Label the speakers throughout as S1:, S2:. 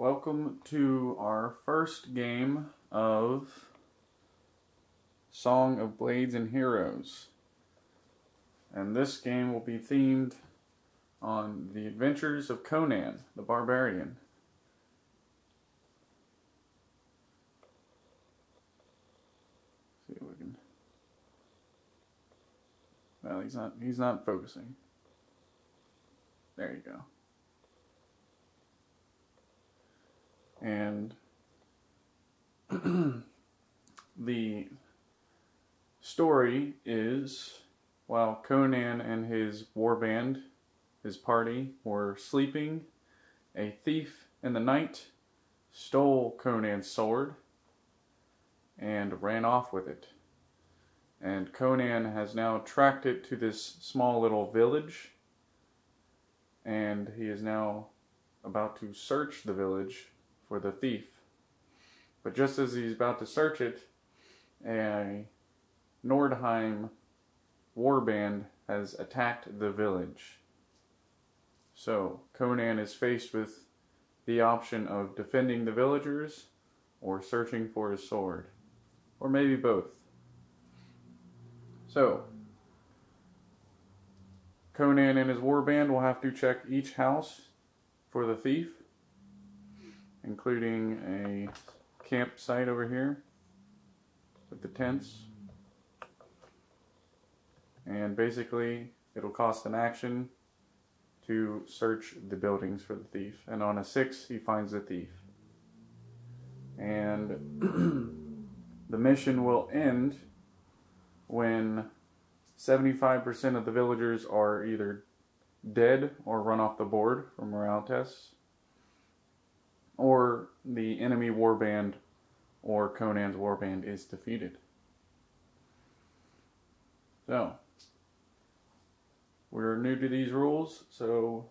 S1: welcome to our first game of Song of Blades and Heroes. And this game will be themed on the adventures of Conan the Barbarian. See if we can. Well, he's not. He's not focusing. There you go. And the story is while Conan and his warband, his party, were sleeping, a thief in the night stole Conan's sword and ran off with it. And Conan has now tracked it to this small little village, and he is now about to search the village for the thief. But just as he's about to search it, a Nordheim warband has attacked the village. So Conan is faced with the option of defending the villagers or searching for his sword, or maybe both. So, Conan and his warband will have to check each house for the thief including a campsite over here with the tents. And basically, it'll cost an action to search the buildings for the thief. And on a six, he finds the thief. And the mission will end when 75% of the villagers are either dead or run off the board from morale tests or the enemy warband or Conan's warband is defeated. So, we're new to these rules, so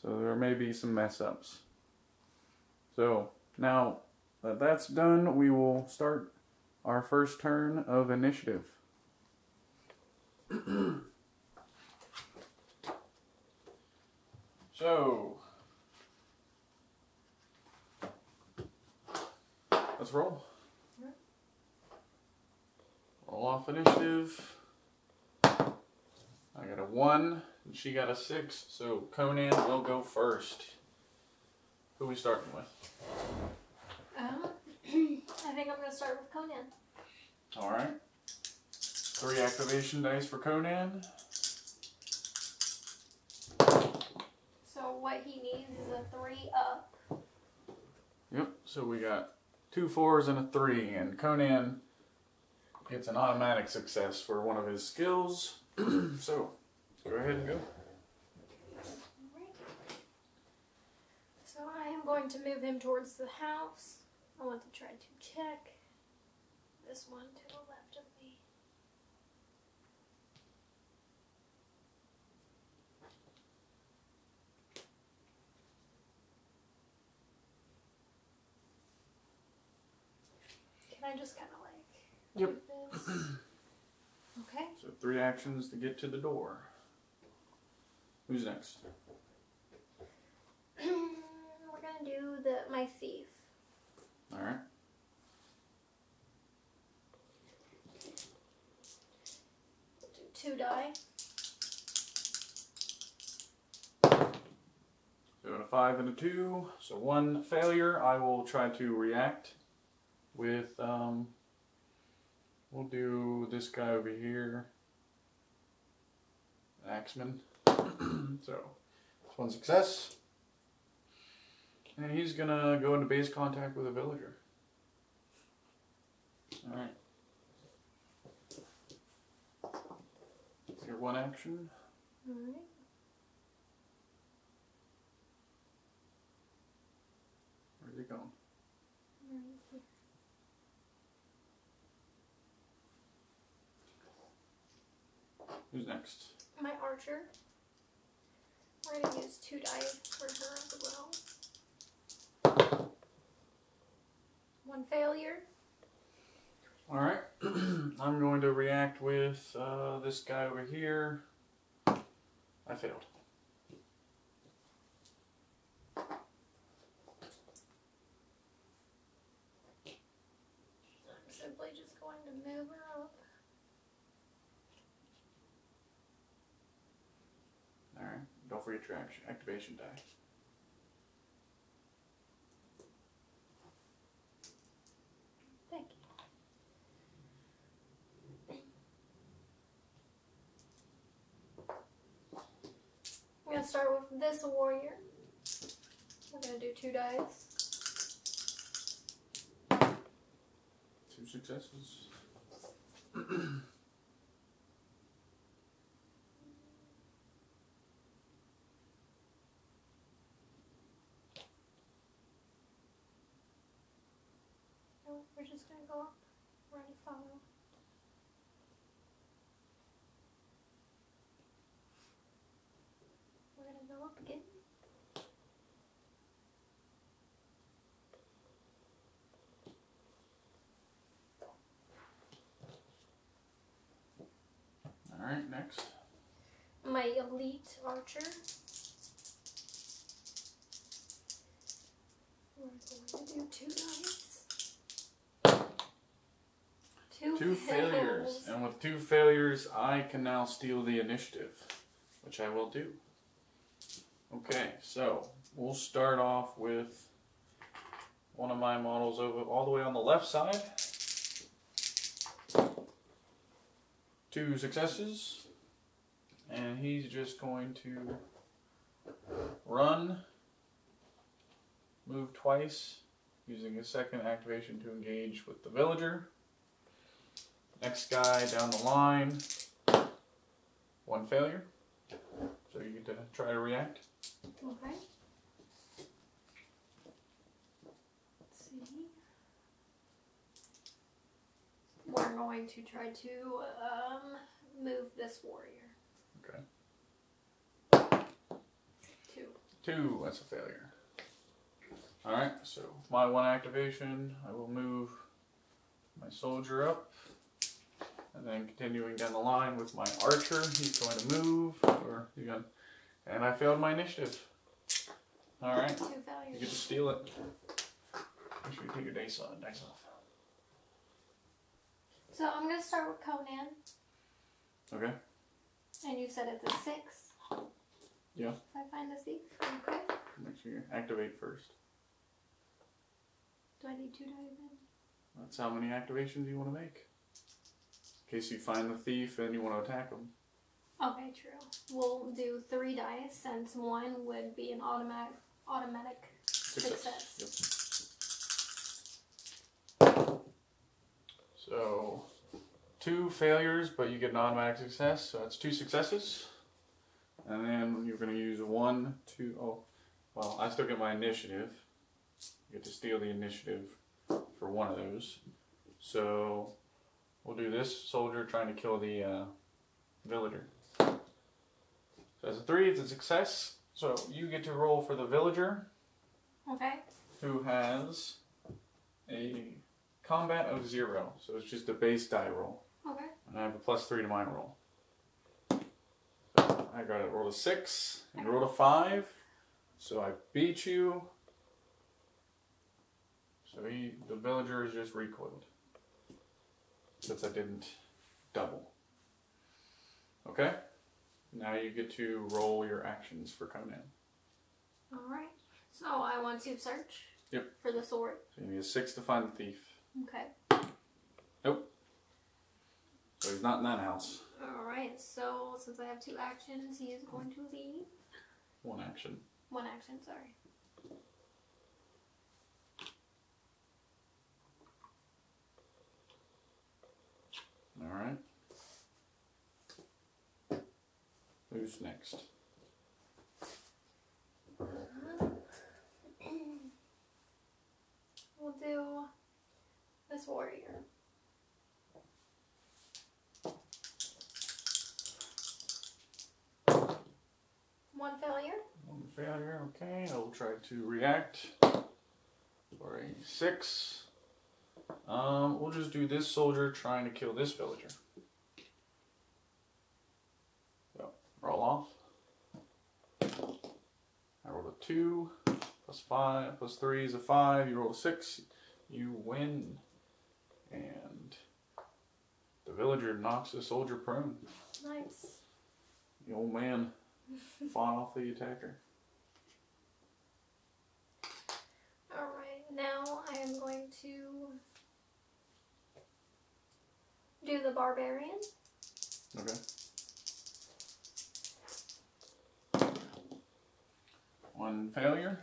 S1: so there may be some mess ups. So, now that that's done, we will start our first turn of initiative. so, Let's roll. Roll off initiative. I got a one, and she got a six, so Conan will go first. Who are we starting with?
S2: Um, I think I'm gonna start with Conan.
S1: All right. Three activation dice for Conan.
S2: So what he needs is a three up.
S1: Yep. So we got two fours and a three, and Conan gets an automatic success for one of his skills. so go ahead and go.
S2: So I am going to move him towards the house. I want to try to check this one to the left of me. Can I just kind of like
S1: Yep.
S2: do this? Okay.
S1: So three actions to get to the door. Who's next?
S2: We're gonna do the my thief.
S1: All right.
S2: Two die.
S1: So a five and a two. So one failure. I will try to react with um. We'll do this guy over here. Axeman. so it's one success. And he's gonna go into base contact with a villager. Alright. Your one action.
S2: Alright.
S1: Where's he going? Who's next?
S2: My archer. We're gonna use two dice for her as well. One failure.
S1: All right. I'm going to react with uh, this guy over here. I failed. Get your action, activation die.
S2: Thank you. I'm gonna start with this warrior. We're gonna do two dice.
S1: Two successes.
S2: No, we're just gonna go up. We're gonna follow. We're gonna go up again.
S1: Alright, next.
S2: My elite archer. We're going to do two dice. Two,
S1: Two failures.
S2: fails.
S1: And with two failures, I can now steal the initiative, which I will do. Okay, so we'll start off with one of my models over all the way on the left side. Two successes. And he's just going to run, move twice, using his second activation to engage with the villager. Next guy down the line, one failure. So you get to try to react.
S2: Okay. Let's see. We're going to try to um, move this warrior.
S1: Okay.
S2: Two.
S1: Two, that's a failure. Alright, so my one activation, I will move my soldier up. And then continuing down the line with my archer, he's going to move. Or you got, and I failed my initiative. Alright,
S2: Two failures.
S1: you get to steal it. Make sure you take your dice on dice off.
S2: So I'm gonna start with Conan,
S1: Okay?
S2: and you said it's a six.
S1: Yeah.
S2: If I find the thief, okay.
S1: Make sure you activate first.
S2: Do I need two dice then?
S1: That's how many activations you want to make. In case you find the thief and you want to attack him.
S2: Okay, true. We'll do three dice since one would be an automatic automatic success.
S1: So, two failures, but you get an automatic success. So that's two successes. And then you're going to use one, two, oh, well, I still get my initiative. You get to steal the initiative for one of those. So, we'll do this soldier trying to kill the uh, villager. So, as a three, it's a success. So, you get to roll for the villager
S2: Okay.
S1: who has a combat of zero. So it's just a base die roll.
S2: Okay.
S1: And I have a plus three to mine roll. So I got to roll a six and roll a five. So I beat you. So he, the villager is just recoiled. Since I didn't double. Okay? Now you get to roll your actions for Conan.
S2: All right. So I want to search.
S1: Yep.
S2: For the sword.
S1: So you need a six to find the thief.
S2: Okay. Nope.
S1: So he's not in that house.
S2: All right. So since I have two actions, he is going to leave.
S1: One action.
S2: One action. Sorry.
S1: All right. Who's next?
S2: Uh, we'll do this warrior. One failure.
S1: One failure. Okay, I will try to react for a six. Um, we'll just do this soldier trying to kill this villager. Roll off. I rolled a two, plus five, plus three is a five. You roll a six, you win, and the villager knocks the soldier prone.
S2: Nice.
S1: The old man fought off the attacker.
S2: Alright, now I am going to do the barbarian.
S1: Okay. One failure.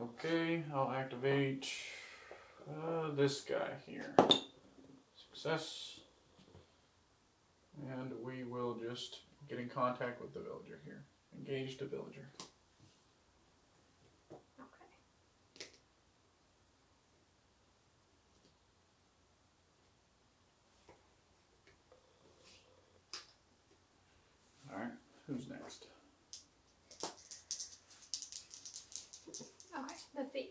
S1: Okay, I'll activate uh, this guy here. Success. And we will just get in contact with the villager here. Engage the villager.
S2: Okay.
S1: Alright, who's next?
S2: Okay, the thief.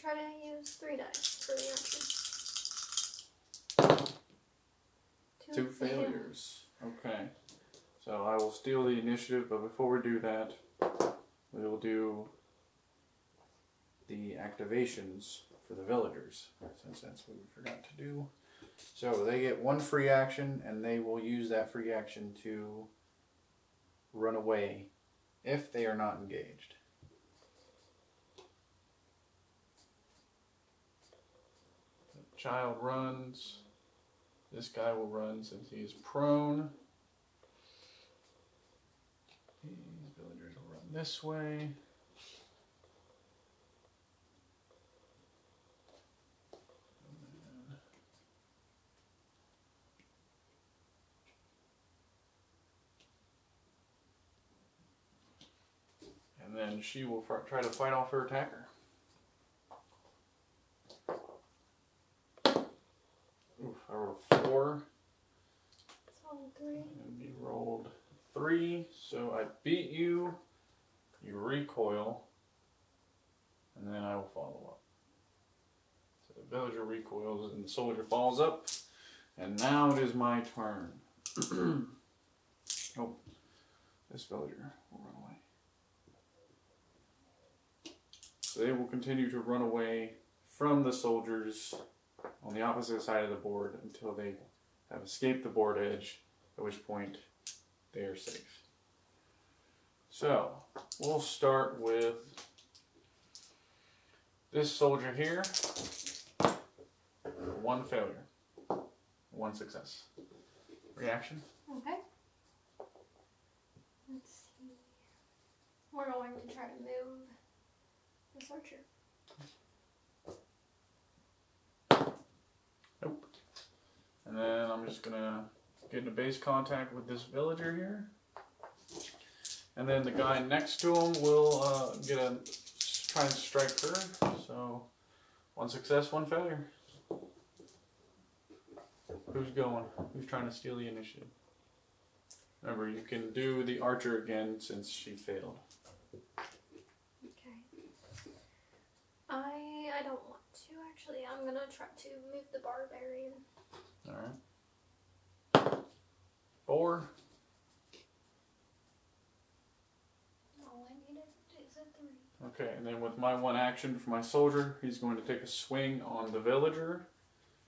S2: try to use three dice for the archer.
S1: Two
S2: fail.
S1: failures. Okay. So I will steal the initiative, but before we do that, we will do the activations for the villagers, since that's what we forgot to do. So they get one free action, and they will use that free action to run away if they are not engaged. The child runs. This guy will run since he is prone. These villagers will run this way. And then she will try to fight off her attacker. I rolled a four.
S2: It's on three.
S1: And you rolled three, so I beat you. You recoil, and then I will follow up. So the villager recoils, and the soldier falls up, and now it is my turn. oh, this villager will run away. So they will continue to run away from the soldiers on the opposite side of the board until they have escaped the board edge, at which point they are safe. So, we'll start with this soldier here. One failure, one success. Reaction?
S2: Okay. Let's see. We're going to try to move this archer.
S1: And then I'm just gonna get into base contact with this villager here. And then the guy next to him will uh, get a try and strike her. So one success, one failure. Who's going? Who's trying to steal the initiative? Remember, you can do the archer again since she failed.
S2: Okay. I I don't want actually. I'm gonna try to move the barbarian.
S1: All right. Four.
S2: All I needed is a three.
S1: Okay, and then with my one action for my soldier, he's going to take a swing on the villager.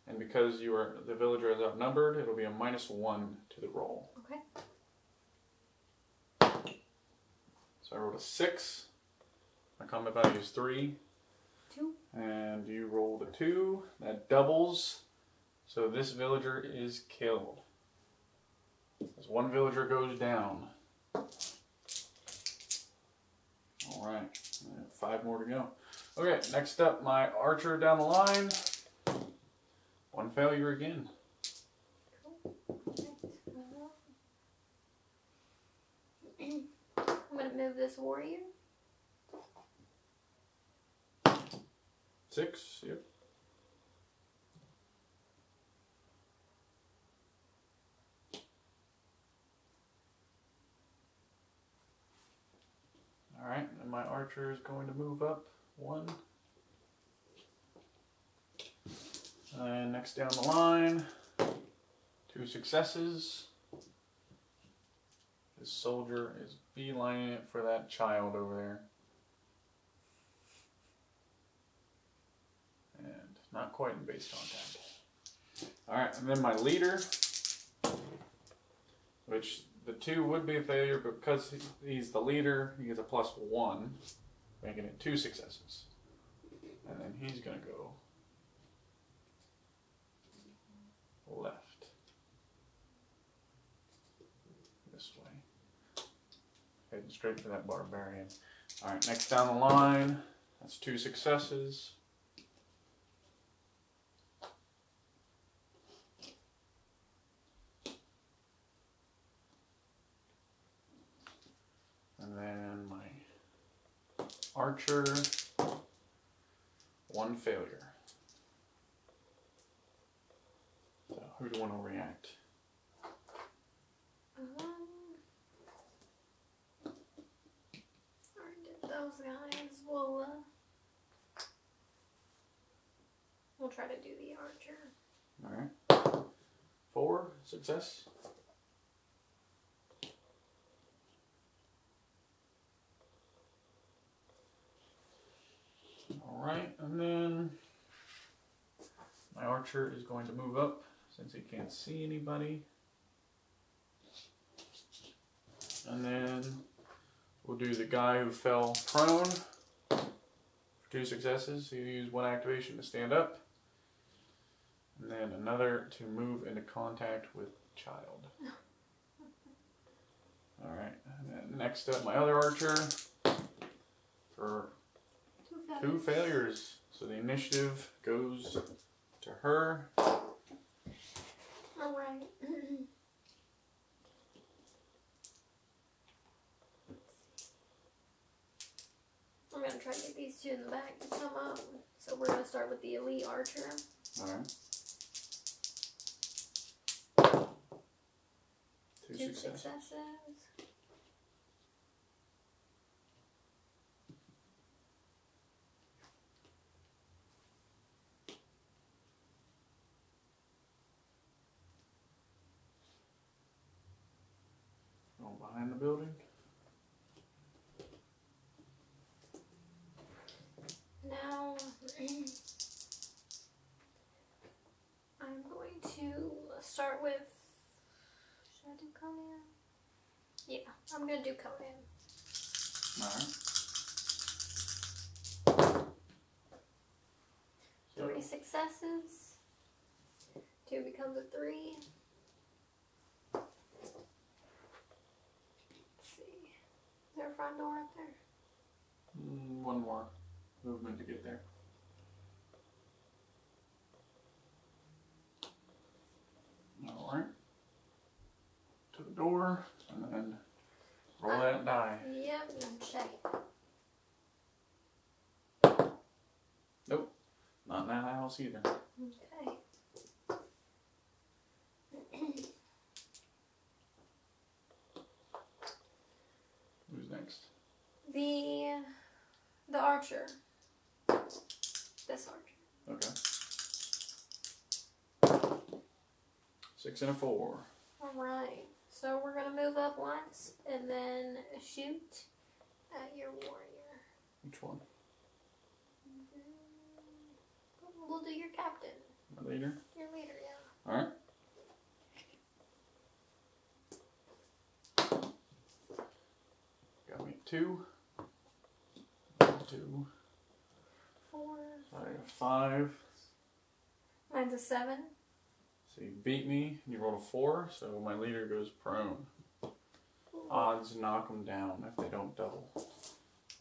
S1: And because you are the villager is outnumbered, it'll be a minus one to the roll.
S2: Okay.
S1: So I rolled a six. My combat value is three. And you roll the two. That doubles. So this villager is killed. As one villager goes down. Alright. Five more to go. Okay, next up, my archer down the line. One failure again.
S2: I'm gonna move this warrior.
S1: Six, yep. Alright, and my archer is going to move up one. And next down the line, two successes. This soldier is beelining it for that child over there. Not quite in base contact. Alright, and then my leader, which the two would be a failure, because he's the leader, he gets a plus one, making it two successes. And then he's going to go left. This way. Heading straight for that barbarian. Alright, next down the line, that's two successes. And then my archer, one failure. So who do you want to react?
S2: Um, those guys. We'll, uh, we'll try to do the archer.
S1: Alright. Four, success. Alright, and then my archer is going to move up since he can't see anybody. And then we'll do the guy who fell prone for two successes. He used one activation to stand up. And then another to move into contact with child. Alright, and then next up, my other archer for
S2: Two failures.
S1: So the initiative goes to her.
S2: Alright. I'm gonna try to get these two in the back to come up. So we're gonna start with the elite archer.
S1: Alright. Two,
S2: Two
S1: successes.
S2: successes.
S1: Going behind the building.
S2: Now, I'm going to start with. Should I do Conan? Yeah, I'm gonna do Conan.
S1: Alright.
S2: Three successes. Two becomes a three. Let's see. Is there a front door up there?
S1: mm, one more movement to get there. Alright. To the door, roll that um, die.
S2: Yep, and check.
S1: Not in that house either.
S2: Okay.
S1: Who's next?
S2: The the archer. This archer.
S1: Okay. Six and a four.
S2: Alright. So we're gonna move up once and then shoot at your warrior.
S1: Which one? Mm-hmm.
S2: We'll do your captain.
S1: My leader?
S2: Your leader, yeah.
S1: Alright. Got me two. Two.
S2: Four.
S1: So I got a five.
S2: Mine's a seven.
S1: So you beat me. And you rolled a four, so my leader goes prone. Odds knock them down if they don't double.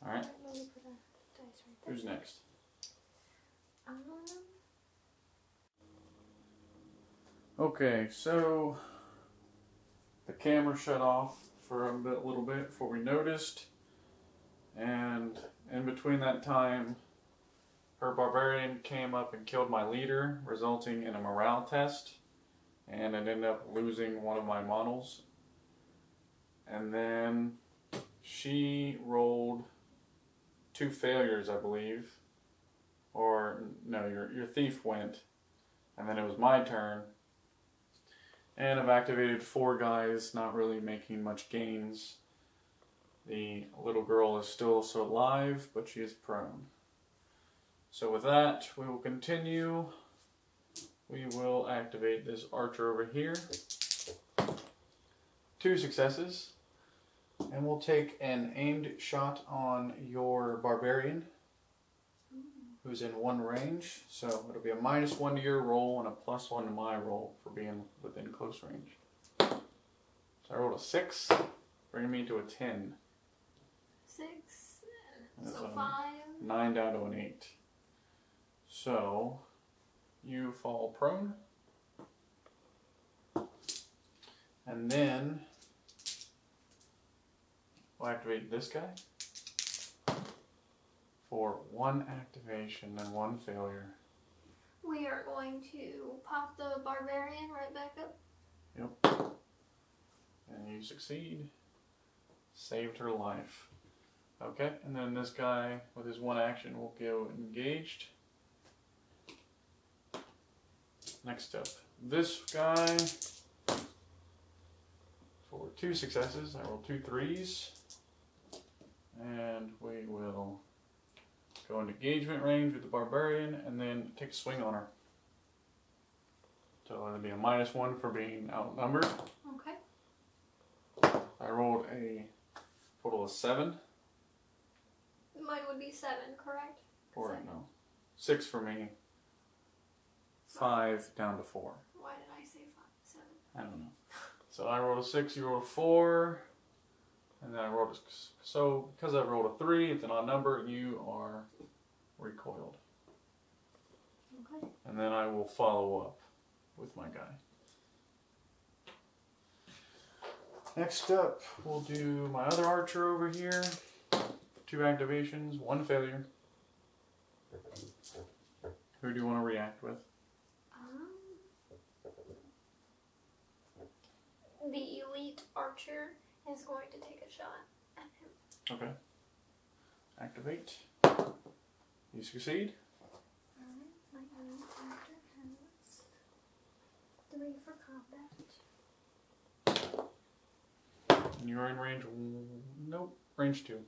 S1: Alright,
S2: Let me put a dice right there.
S1: who's next?
S2: Um,
S1: Okay, so the camera shut off for a bit, little bit before we noticed, and in between that time, her barbarian came up and killed my leader, resulting in a morale test, and it ended up losing one of my models. And then she rolled two failures, I believe. Or no, your your thief went, and then it was my turn. And I've activated four guys, not really making much gains. The little girl is still so alive, but she is prone. So with that, we will continue. We will activate this archer over here. Two successes. And we'll take an aimed shot on your barbarian, who's in one range. So it'll be a minus one to your roll and a plus one to my roll for being within close range. So I rolled a six, bringing me to a ten.
S2: Six. So five.
S1: Nine down to an eight. So you fall prone. And then we'll activate this guy for one activation and one failure.
S2: We are going to pop the barbarian right back up.
S1: Yep. And you succeed. Saved her life. Okay, and then this guy with his one action will go engaged. Next up, this guy for two successes. I roll two threes. And we will go into engagement range with the barbarian and then take a swing on her. So that'll be a minus one for being outnumbered.
S2: Okay.
S1: I rolled a total of seven.
S2: Mine would be seven, correct?
S1: Or
S2: Seven.
S1: no, six for me. Five down to four.
S2: Why did I say five? Seven.
S1: I don't know. So I rolled a six, you rolled a four, and then I rolled a so because I rolled a three, it's an odd number. You are recoiled,
S2: Okay.
S1: and then I will follow up with my guy. Next up, we'll do my other archer over here. Two activations, one failure. Who do you want to react with?
S2: The elite archer is going to take a shot at him.
S1: Okay. Activate. You succeed. Mm-hmm.
S2: Alright, my elite archer has three for combat.
S1: And you're in range. Nope, range two.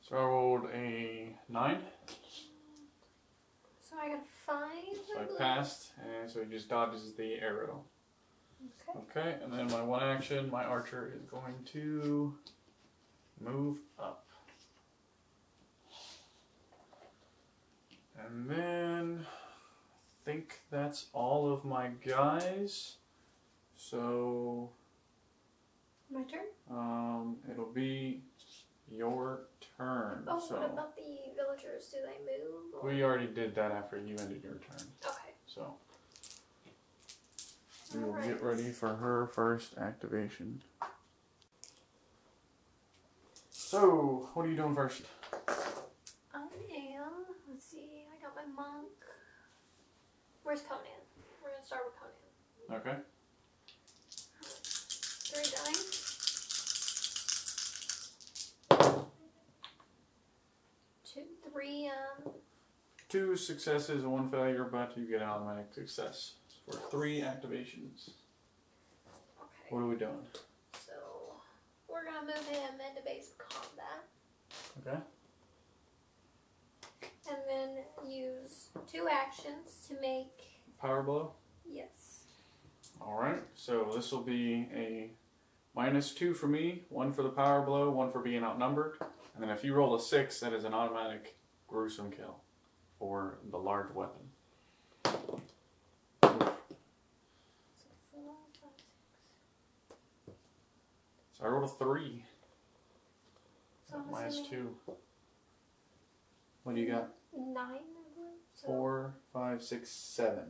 S1: So I rolled a nine.
S2: So I got five.
S1: So I passed, and so he just dodges the arrow.
S2: Okay.
S1: Okay, and then my one action, my archer is going to move up. And then I think that's all of my guys. So
S2: My turn.
S1: um, it'll be your turn.
S2: Oh,
S1: so
S2: what about the villagers? Do they move? or-
S1: we already did that after you ended your turn.
S2: Okay.
S1: So we will get ready for her first activation. So, what are you doing first?
S2: I am. Let's see. I got my monk. Where's Conan? We're gonna start with Conan.
S1: Okay.
S2: Three dice. Two, three. Um.
S1: Two successes and one failure, but you get an automatic success for three activations.
S2: Okay.
S1: What are we doing?
S2: So we're gonna move him into base combat,
S1: Okay.
S2: and then use two actions to make.
S1: Power blow.
S2: Yes.
S1: Alright, so this will be a minus two for me, one for the power blow, one for being outnumbered. And then if you roll a six, that is an automatic gruesome kill for the large weapon.
S2: So four, five, six.
S1: So I rolled a three,
S2: So
S1: minus two. What do you got?
S2: Nine, I believe. So,
S1: Four, five, six, seven.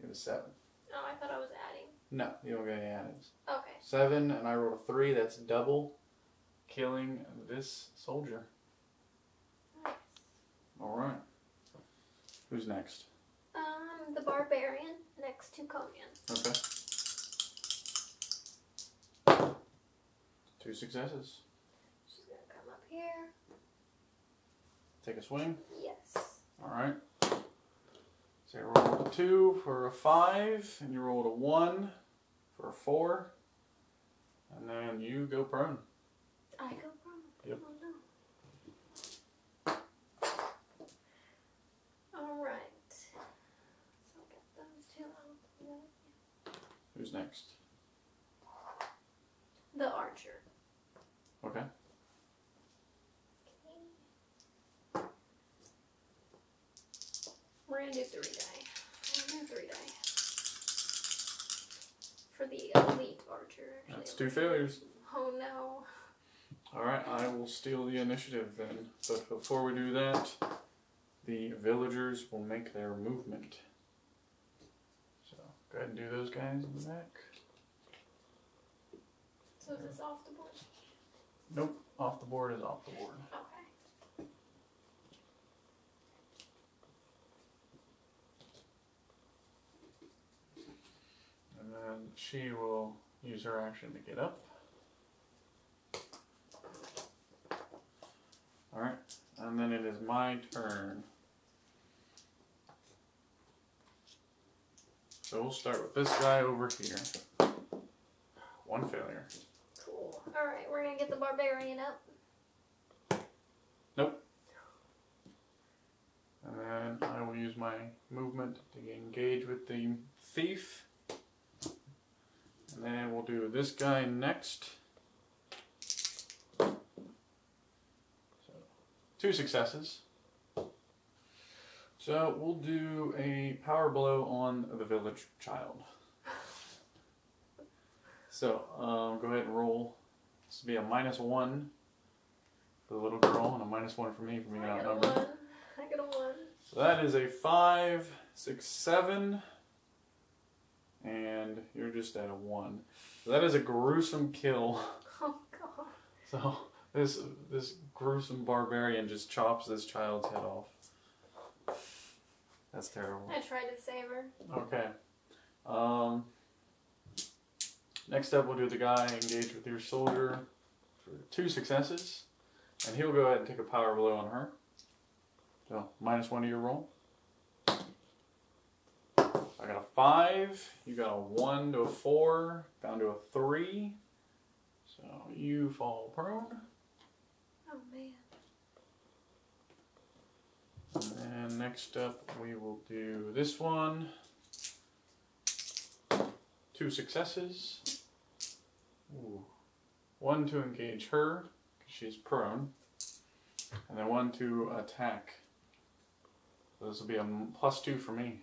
S1: You have a seven.
S2: Oh, I thought I was adding.
S1: No, you don't get any addeds.
S2: Okay.
S1: Seven, and I rolled a three. That's double, killing this soldier.
S2: Nice.
S1: All right. Who's next?
S2: Um, the barbarian next to Conan.
S1: Okay. Two successes.
S2: She's gonna come up here.
S1: take a swing.
S2: Yes.
S1: All right. So you rolled a two for a five, and you rolled a one for a four, and then you go prone.
S2: I go prone.
S1: Yep.
S2: Oh no. All right. So I'll get those two out. of the way.
S1: Who's next?
S2: The archer.
S1: Okay.
S2: Okay. We're gonna do three die. We're gonna do three die. For the elite archer. Actually,
S1: That's two failures.
S2: Oh no.
S1: All right, I will steal the initiative then. But before we do that, the villagers will make their movement. So go ahead and do those guys in the back.
S2: So is this off the board?
S1: Nope, off the board is off the board.
S2: Okay.
S1: And then she will use her action to get up. Alright, and then it is my turn. So we'll start with this guy over here. One failure.
S2: Cool. Alright, we're gonna get the barbarian up. Nope.
S1: And then I will use my movement to engage with the thief. And then we'll do this guy next. So, two successes. So we'll do a power blow on the village child. So um, go ahead and roll. This will be a minus one for the little girl and a minus one for me for being
S2: I got a
S1: outnumbered.
S2: I got a one.
S1: So that is a five, six, seven, and you're just at a one. So that is a gruesome kill.
S2: Oh god.
S1: So this this gruesome barbarian just chops this child's head off. That's terrible.
S2: I tried to save her.
S1: Okay. Um. Next up, we'll do the guy engage with your soldier for two successes, and he'll go ahead and take a power blow on her. So minus one to your roll. I got a five. You got a one to a four, down to a three. So you fall prone.
S2: Oh man.
S1: And then next up, we will do this one. Two successes. Ooh. One to engage her, because she's prone. And then one to attack. So this will be a two for me,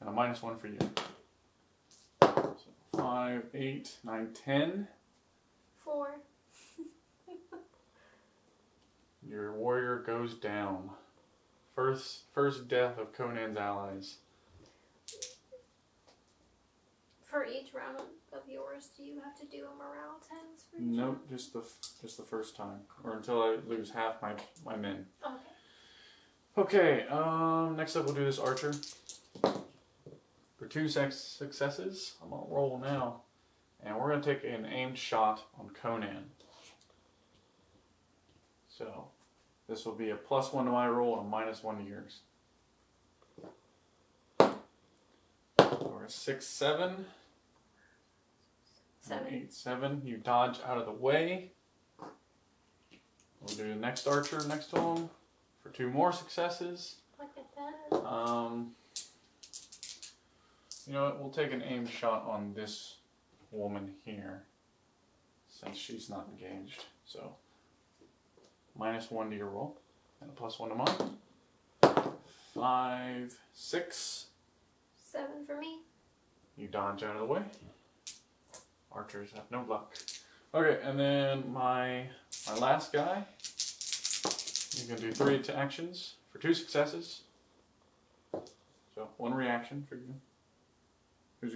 S1: and a minus one for you. So five, eight, nine, ten.
S2: Four.
S1: Your warrior goes down. First, first death of Conan's allies.
S2: For each round of yours, do you have to do a morale tens for each
S1: Nope, just the just the first time, or until I lose half my my men.
S2: Okay.
S1: Okay. Um. Next up, we'll do this archer. Two successes, I'm gonna roll now, and we're gonna take an aimed shot on Conan. So, this will be a plus one to my roll and a minus one to yours. Or a six seven.
S2: Seven.
S1: Eight, seven. You dodge out of the way. We'll do the next archer next to him for two more successes.
S2: Look at that.
S1: Um, you know what? We'll take an aim shot on this woman here since she's not engaged. So, minus one to your roll and a plus one to mine. Five, six.
S2: Seven for me.
S1: You dodge out of the way. Archers have no luck. Okay, and then my my last guy. You can do three to actions for two successes. So one reaction for you. Who's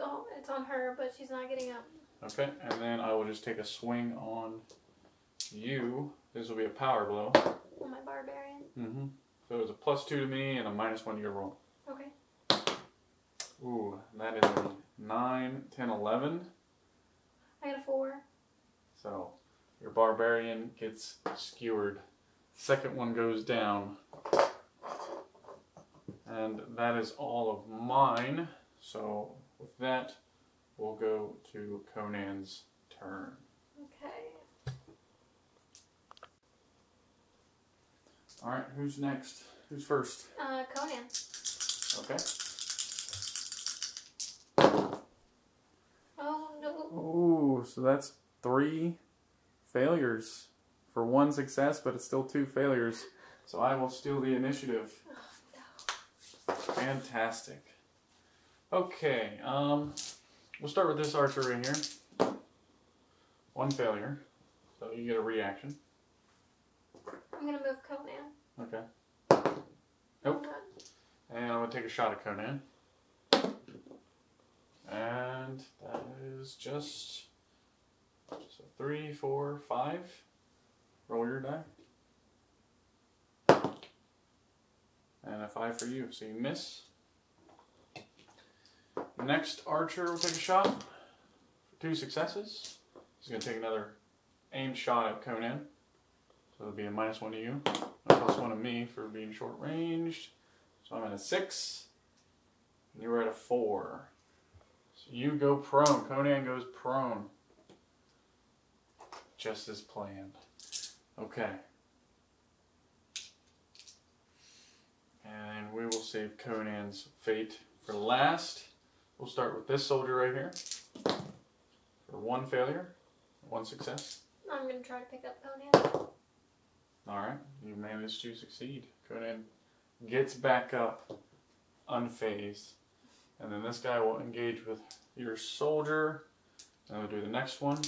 S2: Oh, it's on her, but she's not getting up.
S1: Okay, and then I will just take a swing on you. This will be a power blow.
S2: On my barbarian.
S1: Mm-hmm. So it's a plus two to me and a minus one to your roll.
S2: Okay.
S1: Ooh, that is a 9, 10, 11.
S2: I got a four.
S1: So your barbarian gets skewered Second one goes down. And that is all of mine. So with that, we'll go to Conan's turn.
S2: Okay.
S1: All right, who's next? Who's first?
S2: Uh, Conan.
S1: Okay.
S2: Oh no.
S1: Ooh, so that's three failures for one success, but it's still two failures. So I will steal the initiative. Oh, no. Fantastic. Okay, um, we'll start with this archer right here. One failure, so you get a reaction.
S2: I'm gonna move Conan.
S1: Okay. Nope. And I'm gonna take a shot at Conan. And that is just so three, four, five. Roll your die. And a five for you, so you miss. Next archer will take a shot two successes. He's gonna take another aimed shot at Conan. So it'll be a minus one to you, a plus one to me for being short ranged. So I'm at a six. And you were at a four. So you go prone. Conan goes prone. Just as planned. Okay. And we will save Conan's fate for last. We'll start with this soldier right here. For one failure, one success.
S2: I'm gonna try to pick up Conan.
S1: Alright, you managed to succeed. Conan gets back up unfazed. And then this guy will engage with your soldier. And we'll do the next one.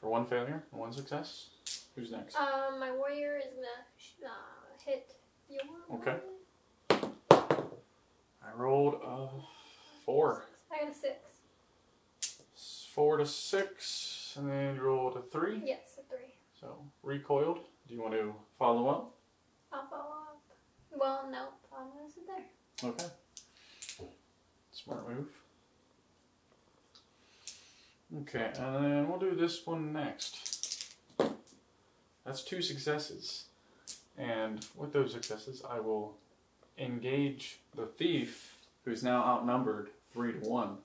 S1: For one failure, one success. Who's next?
S2: Um, my warrior is gonna uh, hit you.
S1: Okay. I rolled a four.
S2: I got a six.
S1: Four to six, and then you rolled a three.
S2: Yes, a three.
S1: So recoiled. Do you want to follow up?
S2: I'll follow up. Well, no, I'm gonna sit there.
S1: Okay. Smart move. Okay, and then we'll do this one next. That's two successes. And with those successes, I will engage the thief, who's now outnumbered three to one,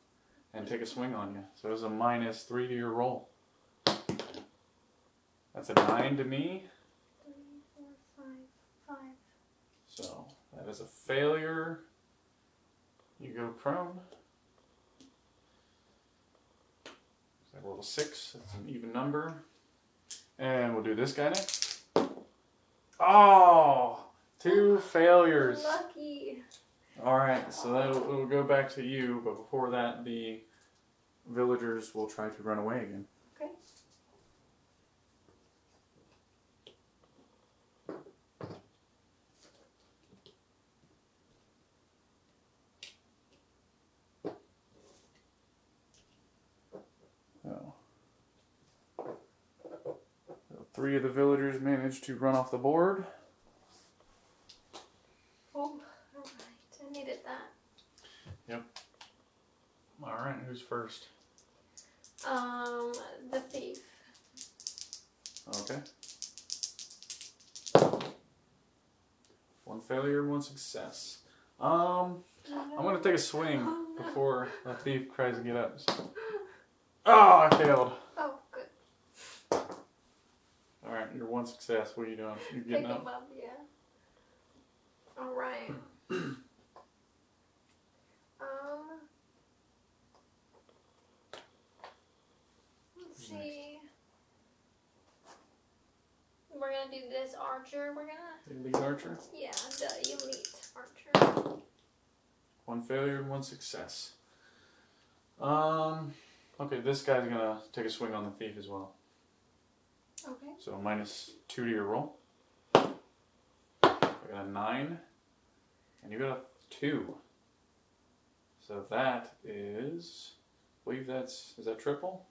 S1: and take a swing on you. So it's a minus three to your roll. That's a nine to me,
S2: Three, four, five, five.
S1: so that is a failure. You go prone. I rolled a six. That's an even number. And we'll do this guy next. Oh, two oh, failures.
S2: Lucky.
S1: All right, so that will it'll go back to you, but before that, the villagers will try to run away again.
S2: Okay.
S1: Oh. So three of the villagers managed to run off the board.
S2: Oh, alright. I needed that.
S1: All right, who's first?
S2: Um, the thief.
S1: Okay. One failure, one success. Um, I'm gonna take a swing
S2: Oh, no.
S1: before the thief tries to get up. Oh, I failed.
S2: Oh, good.
S1: All right, you're one success. What are you doing? You
S2: Pick
S1: getting
S2: him
S1: up?
S2: up, yeah. Alright. um. see. We're gonna do this archer. We're gonna,
S1: Elite archer.
S2: yeah, the elite archer.
S1: One failure and one success. Um, okay, this guy's gonna take a swing on the thief as well.
S2: Okay.
S1: So minus two to your roll. I got a nine, and you got a two. So that is, I believe that's is that triple?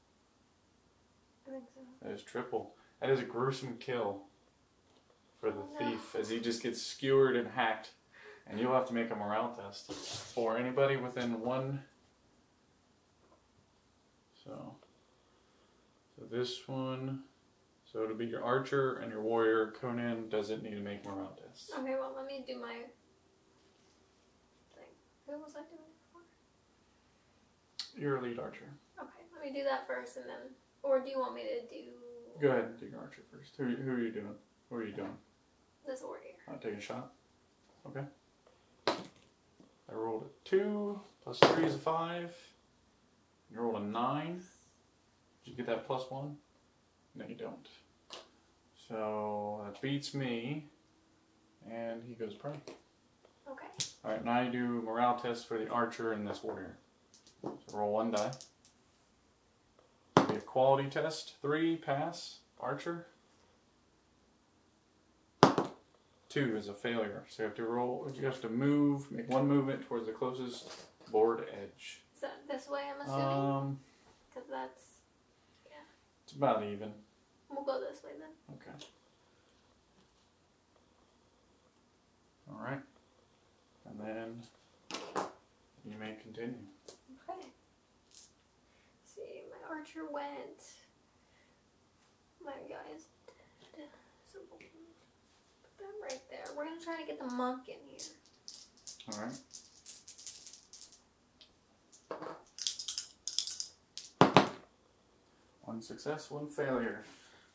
S2: I think so.
S1: That is triple. That is a gruesome kill for the thief as he just gets skewered and hacked. And you'll have to make a morale test for anybody within one. So, so this one, So it'll be your archer and your warrior. Conan doesn't need to make morale tests.
S2: Okay, well, let me do my thing. Who was I doing it for?
S1: You're a lead archer.
S2: Okay, let me do that first and then. Or do you want me to do
S1: Go ahead and do your archer first. Who, who are you doing? Who are you doing?
S2: this warrior?
S1: I'll take a shot. Okay. I rolled a two, plus three is a five. You rolled a nine. Did you get that plus one? No, you don't. So that beats me. And he goes prey.
S2: Okay.
S1: Alright, now you do morale test for the archer and this warrior. So roll one die. Be a quality test. Three, pass. Archer. Two is a failure. So you have to roll you have to move, make one movement towards the closest board edge.
S2: Is that this way, I'm assuming?
S1: Um
S2: Because that's. Yeah.
S1: It's about even.
S2: We'll go this way then.
S1: Okay. Alright. And then you may continue.
S2: Archer went. My guy's dead. Put that right there. We're gonna try to get the monk in here.
S1: Alright. One success, one failure.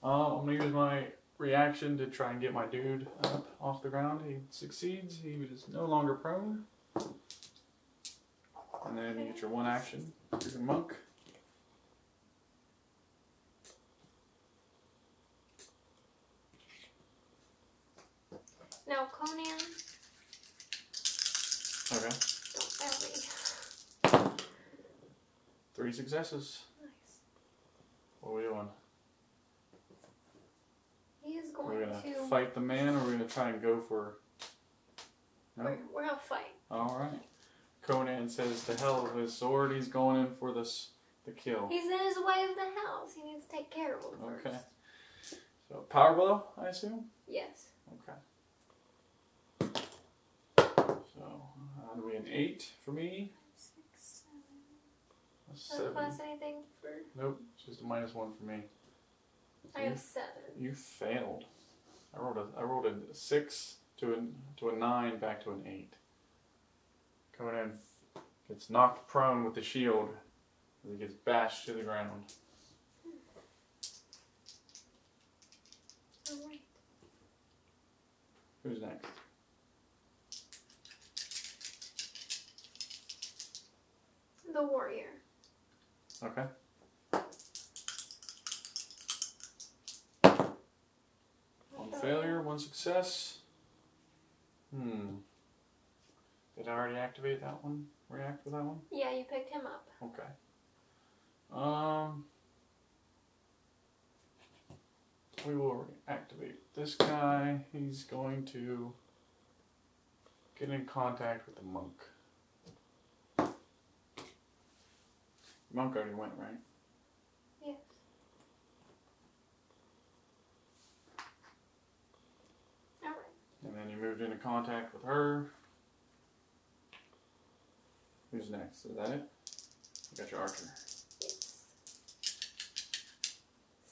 S1: Uh, I'm gonna use my reaction to try and get my dude up off the ground. He succeeds. He is no longer prone. And then you get your one action. for your monk.
S2: Now, Conan,
S1: Okay.
S2: don't fail me.
S1: Three successes.
S2: Nice.
S1: What are we doing?
S2: He is
S1: We're
S2: going
S1: gonna
S2: to.
S1: fight the man, or we're gonna try and go for. No.
S2: We're, we're gonna fight.
S1: All right. Conan says, "To hell with his sword. He's going in for this the kill."
S2: He's in his way of the house. He needs to take care of him first.
S1: Okay. So power blow, I assume.
S2: Yes.
S1: Okay. So that'll be an eight for me.
S2: Seven.
S1: A
S2: Doesn't
S1: seven.
S2: cost anything for.
S1: Nope, just a minus one for me.
S2: I have seven.
S1: You failed. I rolled a I rolled a six to a to a nine back to an eight. Conan gets knocked prone with the shield as he gets bashed to the ground. Hmm.
S2: Alright.
S1: Who's next?
S2: The warrior.
S1: Okay. One failure, one success. Hmm. Did I already activate that one? React with that one?
S2: Yeah, you picked him up.
S1: Okay. Um. We will activate this guy. He's going to get in contact with the monk. Monk already went, right?
S2: Yes. Alright.
S1: And then you moved into contact with her. Who's next? Is that it? You got your archer.
S2: Yes.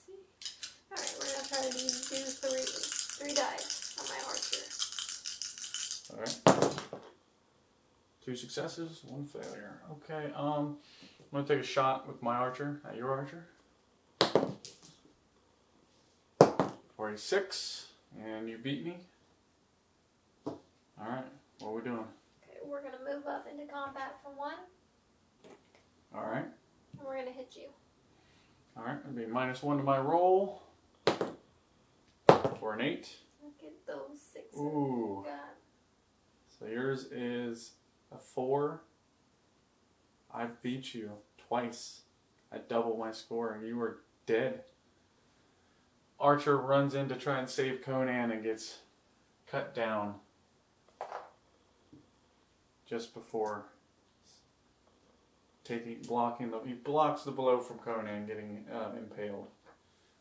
S2: See. Alright, we're gonna try to do three three dice on my archer.
S1: Alright. Two successes, one failure. Okay, um, I'm gonna take a shot with my archer at your archer. For a six, and you beat me. Alright, what are we doing?
S2: Okay, we're gonna move up into combat for one,
S1: Alright,
S2: and we're gonna hit you.
S1: alright, it'll be minus one to my roll. For an eight.
S2: Look at those sixes.
S1: Ooh. So yours is a four. I beat you twice. I doubled my score and you were dead. Archer runs in to try and save Conan and gets cut down just before taking blocking the he blocks the blow from Conan getting uh, impaled.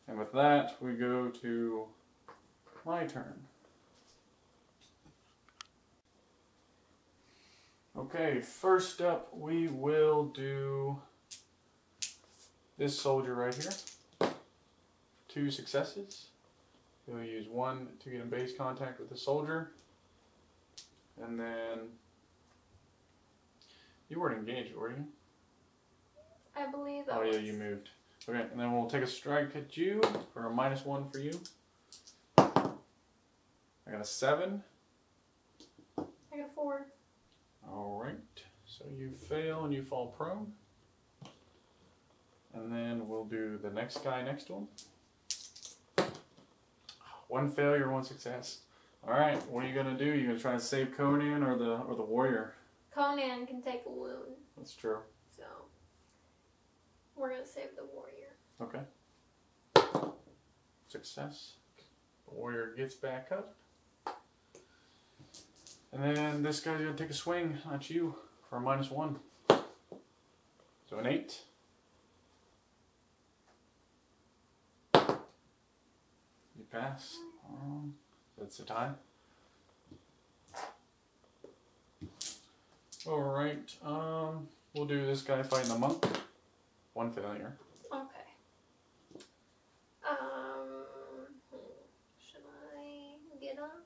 S1: And with that, we go to my turn. Okay, first up we will do this soldier right here. two successes. He'll use one to get in base contact with the soldier. And then you weren't engaged, were you?
S2: I believe that
S1: Oh yeah,
S2: was-
S1: you moved. Okay, and then we'll take a strike at you for a minus one for you. I got a seven.
S2: I got a four.
S1: All right, so you fail and you fall prone. And then we'll do the next guy next to him. One failure, one success. All right, what are you gonna do? You gonna try and save Conan or the or the warrior?
S2: Conan can take a wound,
S1: That's true.
S2: so we're gonna save the warrior.
S1: Okay. Success. The warrior gets back up. And then this guy's gonna take a swing at you for minus one. So an eight. You pass. Um, that's a tie. Alright, um, we'll do this guy fighting the monk. One failure.
S2: Okay. Um, hmm, should I get up?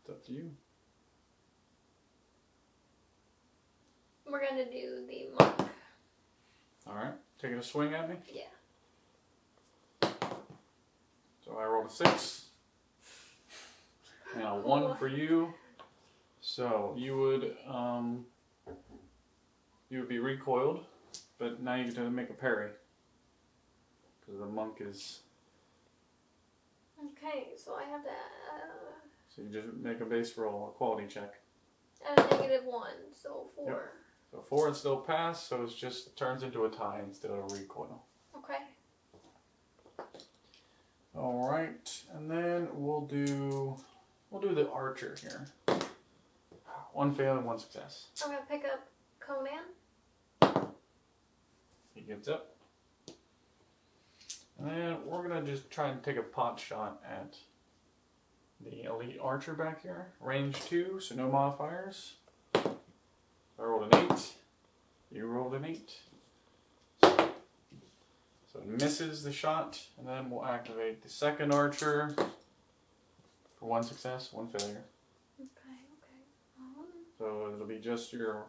S1: It's up to you.
S2: We're gonna do the monk.
S1: Alright, taking a swing at me.
S2: Yeah.
S1: So I rolled a six. And a one for you. So you would um you would be recoiled, but now you get to make a parry. Because the monk is
S2: Okay, so I have to uh,
S1: so you just make a base roll, a quality check.
S2: add a negative one, so four.
S1: So four and still pass, so it's just turns into a tie instead of a recoil.
S2: Okay.
S1: Alright, and then we'll do we'll do the archer here. One fail and one success.
S2: I'm gonna pick up Conan.
S1: He gets up. And then we're gonna just try and take a pot shot at the elite archer back here. Range two, so no modifiers. I rolled an eight. You rolled an eight. So it misses the shot, and then we'll activate the second archer for one success, one failure.
S2: Okay, okay. Um,
S1: So it'll be just your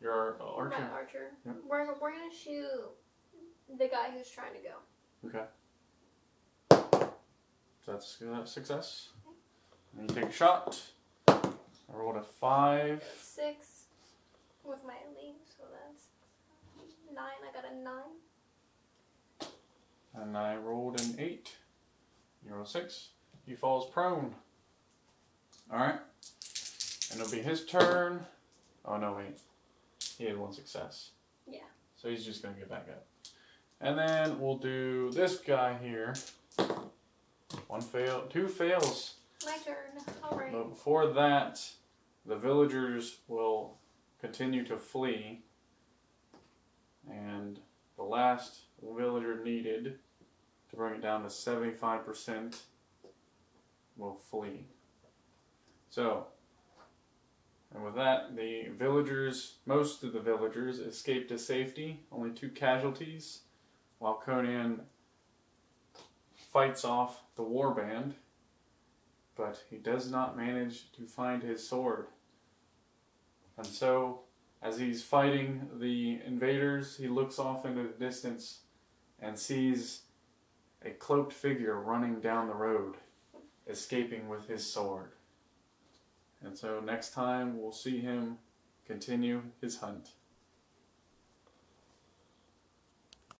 S1: your archer.
S2: My archer.
S1: Yep.
S2: We're, we're gonna shoot the guy who's trying to go.
S1: Okay. So that's a success. And you take a shot. I rolled a five.
S2: Six with my elite, so that's nine. I got a nine.
S1: And I rolled an eight. You roll six. He falls prone. Alright. And it'll be his turn. Oh no, wait. He had one success.
S2: Yeah.
S1: So he's just gonna get back up. And then we'll do this guy here. One fail, two fails.
S2: My turn. All right.
S1: But before that, the villagers will continue to flee. And the last villager needed to bring it down to 75% will flee. So, and with that, the villagers, most of the villagers, escaped to safety. Only two casualties, while Conan fights off the warband but he does not manage to find his sword. And so, as he's fighting the invaders, he looks off into the distance and sees a cloaked figure running down the road, escaping with his sword. And so, next time, we'll see him continue his hunt.